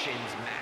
Eliminations match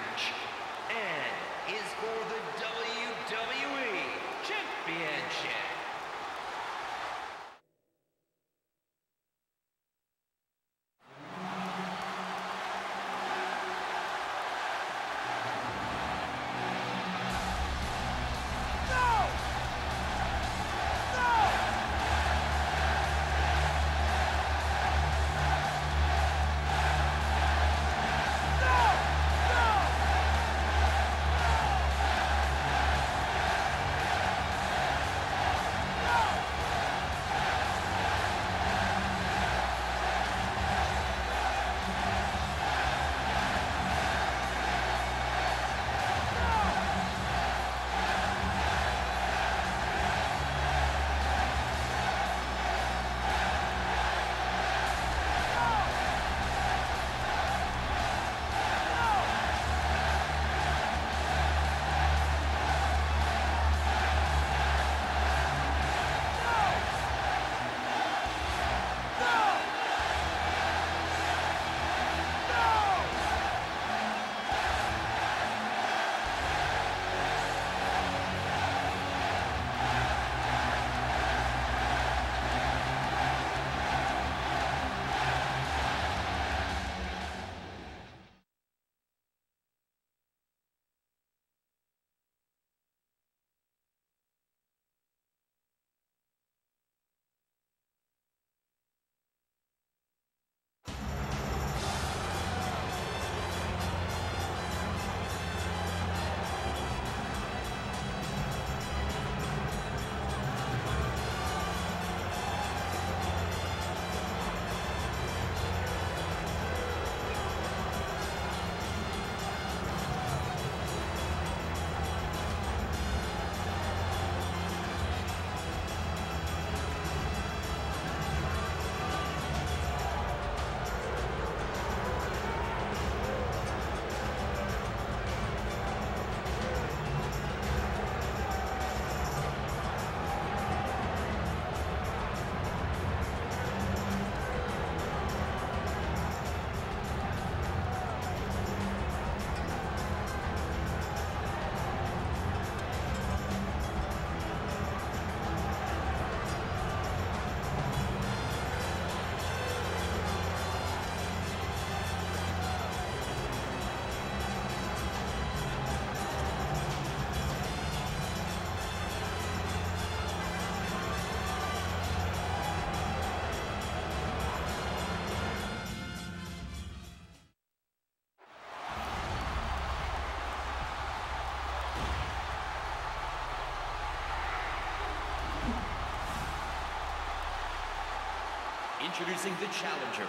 Introducing the challenger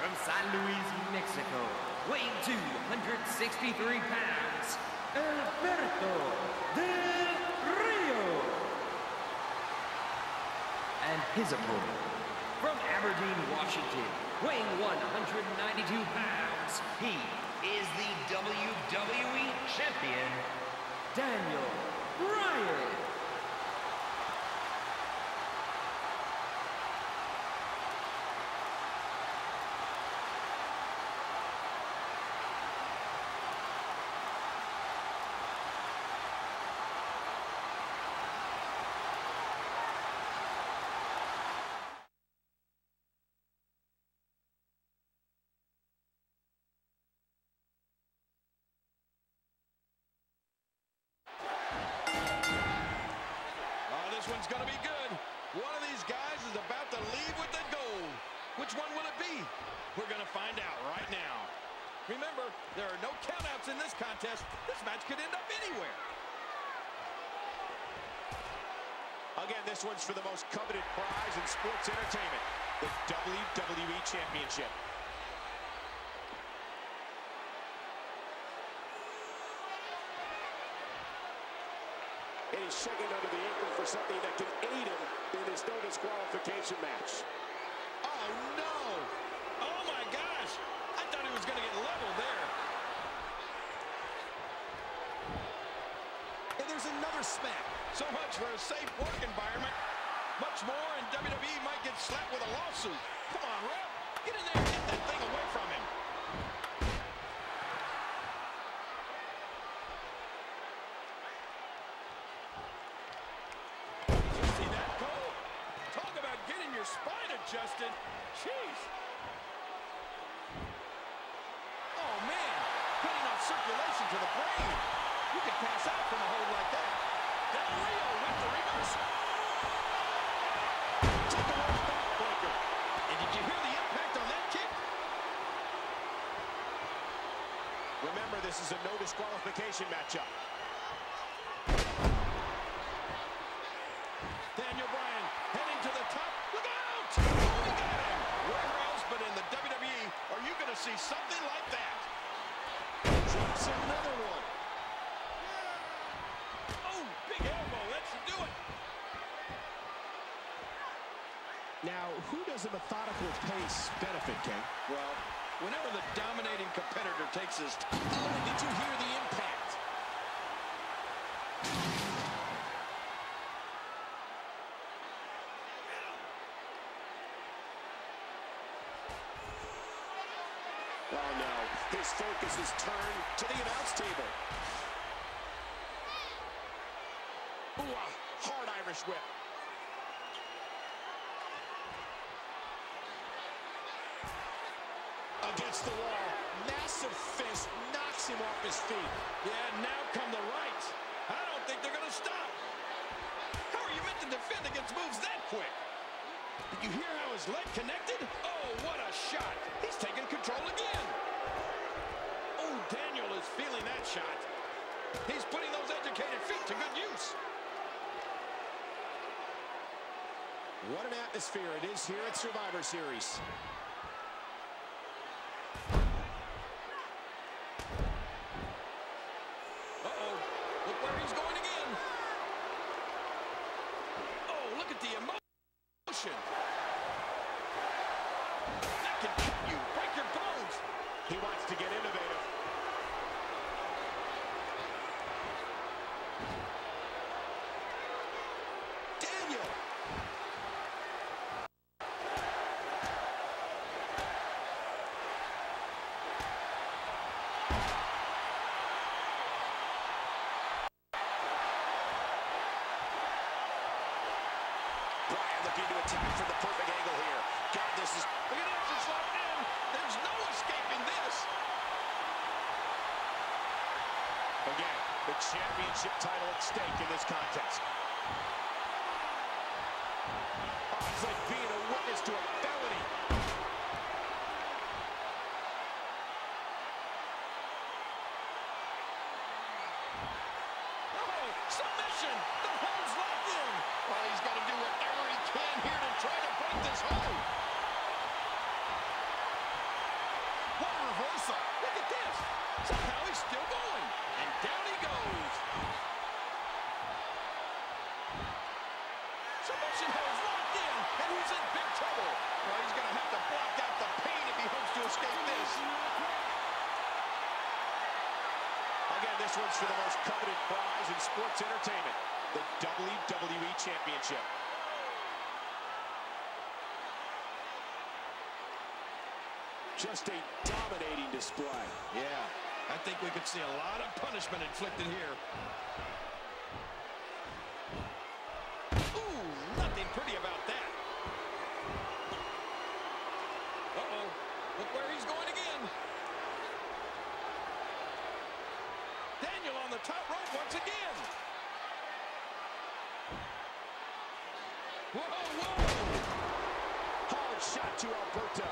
from San Luis, Mexico, weighing 263 pounds, Alberto Del Rio. And his opponent from Aberdeen, Washington, weighing 192 pounds, he is the WWE Champion, Daniel Bryan. Oh, this one's going to be good. One of these guys is about to leave with the gold. Which one will it be? We're going to find out right now. Remember, there are no countouts in this contest. This match could end up anywhere. Again, this one's for the most coveted prize in sports entertainment, the WWE Championship. He's shaking under the apron for something that can aid him in his no disqualification match. Oh, no. Oh, my gosh. I thought he was going to get leveled there. And there's another smack. So much for a safe work environment. Much more, and WWE might get slapped with a lawsuit. Come on, ref. Get in there and get that thing away from him. to the brain. You could pass out from a hold like that. Del Rio with the reversal. Took the rope backbreaker. And did you hear the impact on that kick? Remember, this is a no disqualification matchup. Daniel Bryan heading to the top. Look out! Oh, he got him. Where else but in the WWE are you going to see something like that? Drops another one. Oh, big elbow. That should do it. Now, who does a methodical pace benefit, King? Well, whenever the dominating competitor takes his... Oh, did you hear the impact? Oh, no. His focus is turned to the announce table. Ooh, a hard Irish whip. Against the wall. Massive fist knocks him off his feet. Yeah, now come the right. I don't think they're going to stop. How are you meant to defend against moves that quick? Did you hear how his leg connected? Oh, what a shot. He's taking control again. Oh, Daniel is feeling that shot. He's putting those educated feet to good use. What an atmosphere it is here at Survivor Series. He wants to get innovative. Daniel! Bryan looking to attack from the perfect angle here. God, this is Look at this, it's locked in. There's no escaping this. Again, the championship title at stake in this contest. Oh, it's like being a witness to a felony. Oh, submission. The hold's locked in. Well, he's got to do whatever he can here to try to break this hold. What a reversal. Look at this. Somehow he's still going. And down he goes. Submission holds locked in. And he's in big trouble. Well, he's going to have to block out the pain if he hopes to escape this. For the most coveted prize in sports entertainment, the WWE Championship. Just a dominating display. Yeah, I think we could see a lot of punishment inflicted here. Ooh, nothing pretty about that. Uh-oh, look where he's going again. Daniel on the top rope once again. Whoa, whoa. Hard shot to Alberto.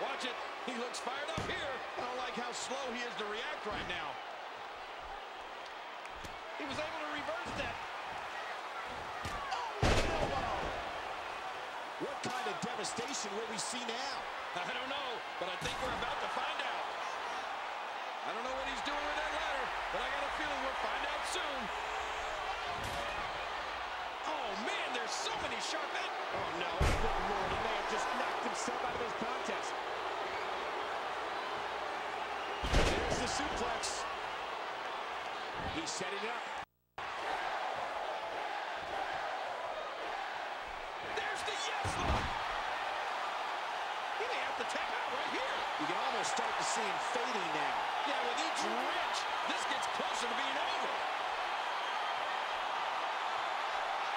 Watch it. He looks fired up here. I don't like how slow he is to react right now. He was able to reverse that. Oh, what kind of devastation will we see now? I don't know, but I think we're about to find out. I don't know what he's doing with that ladder, but I got a feeling we'll find out soon. Oh, man, there's so many sharp edges. Oh, no. Good Lord, he may have just knocked himself out of this contest. There's the suplex. He's setting it up. There's the yes lock. He may have to tap out right here. You can almost start to see him fading now. Yeah, with each wrench, this gets closer to being over.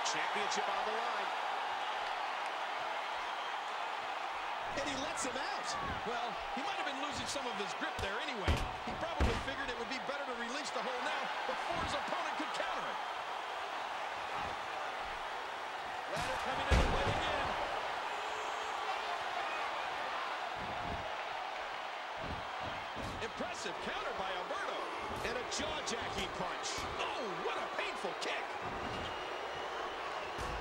Championship on the line. And he lets him out. Well, he might have been losing some of his grip there anyway. He probably figured it would be better to release the hold now before his opponent could counter it. Ladder coming into play again. Impressive counter by Alberto. And a jaw-jacking punch. Oh, what a painful kick.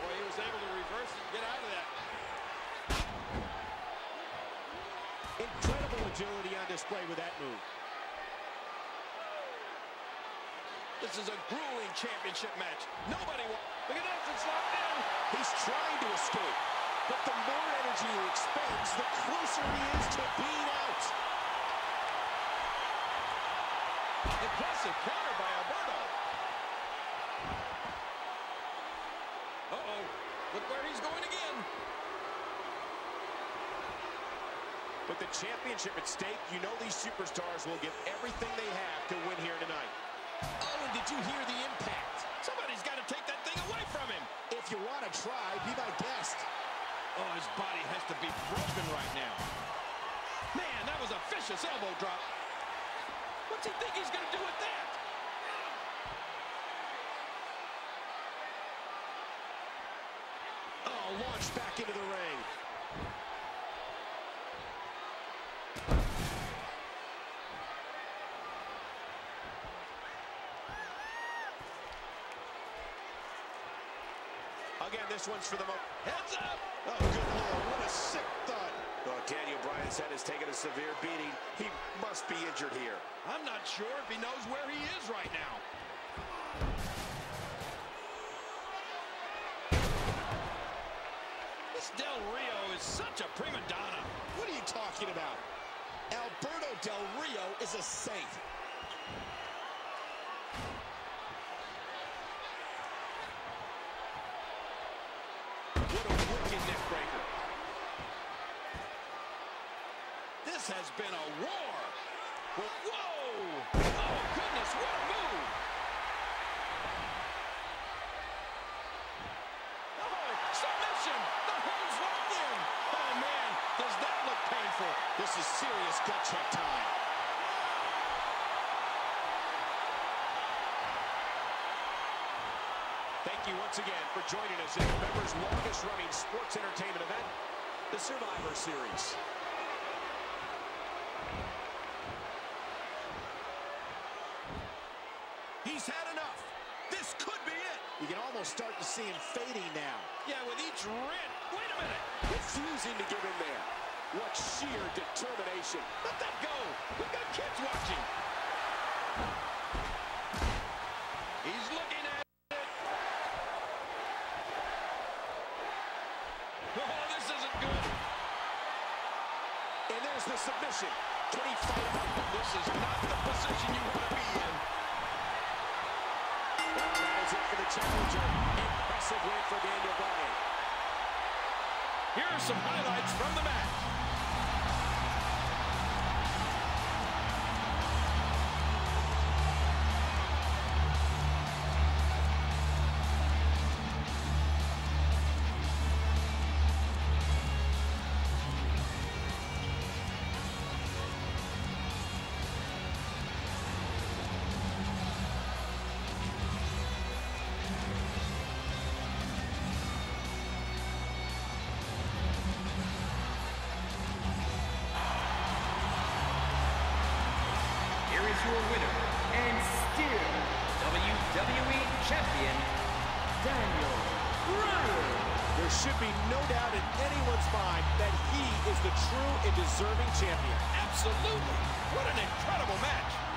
Boy, he was able to reverse and get out of that. Agility on display with that move. This is a grueling championship match. Nobody wants... Look at this, it's locked in. He's trying to escape, but the more energy he expends, the closer he is to being out. Impressive counter by Alberto. Uh-oh. Look where he's going again. With the championship at stake, you know these superstars will give everything they have to win here tonight. Oh, and did you hear the impact? Somebody's got to take that thing away from him. If you want to try, be my guest. Oh, his body has to be broken right now. Man, that was a vicious elbow drop. What's he think he's going to do with that? Oh, launched back into the ring. Again, this one's for the mo... Heads up! Oh, good lord, what a sick thud. Oh, Daniel Bryan's head has taken a severe beating. He must be injured here. I'm not sure if he knows where he is right now. This Del Rio is such a prima donna. What are you talking about? Alberto Del Rio is a saint. What a wicked neck breaker. This has been a war. Whoa! Oh, goodness, what a move! Oh, submission! The hold's locked in! Oh, man, does that look painful? This is serious gut check time. Thank you once again for joining us in November's longest-running sports entertainment event, the Survivor Series. He's had enough. This could be it. You can almost start to see him fading now. Yeah, with each rip. Wait a minute. Refusing to give in there. What sheer determination. Let that go. We've got kids watching. He's looking at it. Oh, this isn't good. And there's the submission. Can he fight? This is not the position you want to be in. For the challenger. Impressive win for Daniel Bryan. Here are some highlights from the match. Here is your winner and still WWE Champion, Daniel Bryan. There should be no doubt in anyone's mind that he is the true and deserving champion. Absolutely. What an incredible match.